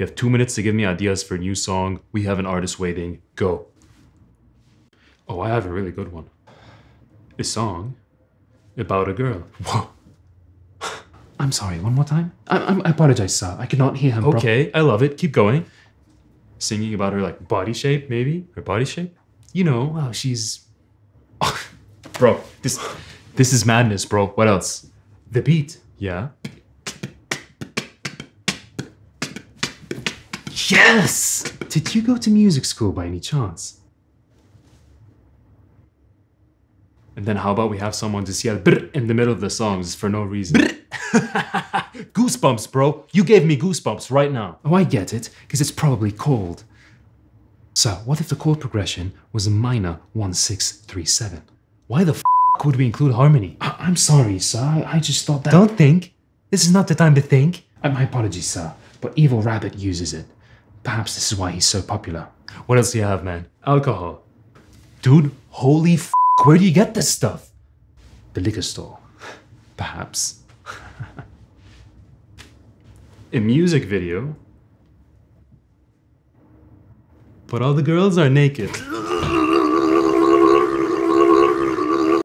You have two minutes to give me ideas for a new song. We have an artist waiting. Go. Oh, I have a really good one. A song about a girl. Whoa. I'm sorry, one more time? I, I, I apologize, sir. I cannot hear him. Okay, I love it. Keep going. Singing about her like body shape, maybe her body shape. You know how she's. bro, this this is madness, bro. What else? The beat. Yeah. Yes! Did you go to music school by any chance? And then how about we have someone just yell brr in the middle of the songs for no reason? goosebumps, bro. You gave me goosebumps right now. Oh, I get it, because it's probably cold. So, what if the chord progression was a minor 1637? Why the f would we include harmony? I- I'm sorry, sir. I, I just thought that. Don't think. This is not the time to think. Uh, my apologies, sir, but Evil Rabbit uses it. Perhaps this is why he's so popular. What else do you have, man? Alcohol. Dude, holy f where do you get this stuff? The liquor store. Perhaps. A music video. But all the girls are naked.